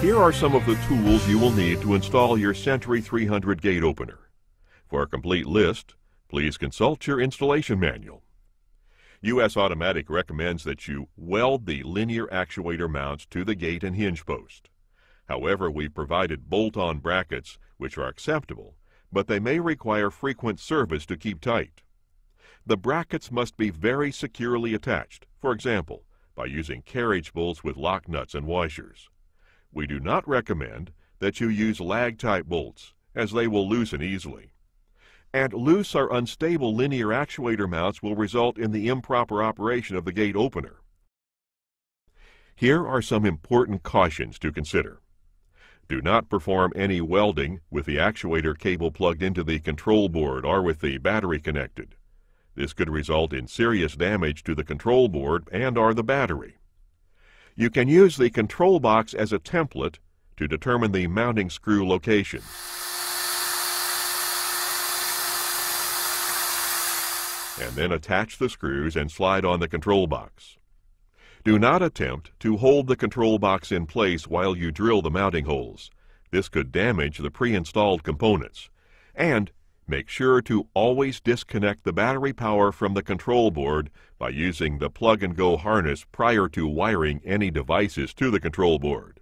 Here are some of the tools you will need to install your Sentry 300 gate opener. For a complete list, please consult your installation manual. U.S. Automatic recommends that you weld the linear actuator mounts to the gate and hinge post. However, we've provided bolt-on brackets which are acceptable, but they may require frequent service to keep tight. The brackets must be very securely attached, for example, by using carriage bolts with lock nuts and washers. We do not recommend that you use lag-type bolts, as they will loosen easily. And loose or unstable linear actuator mounts will result in the improper operation of the gate opener. Here are some important cautions to consider. Do not perform any welding with the actuator cable plugged into the control board or with the battery connected. This could result in serious damage to the control board and or the battery. You can use the control box as a template to determine the mounting screw location. And then attach the screws and slide on the control box. Do not attempt to hold the control box in place while you drill the mounting holes. This could damage the pre-installed components. And Make sure to always disconnect the battery power from the control board by using the plug and go harness prior to wiring any devices to the control board.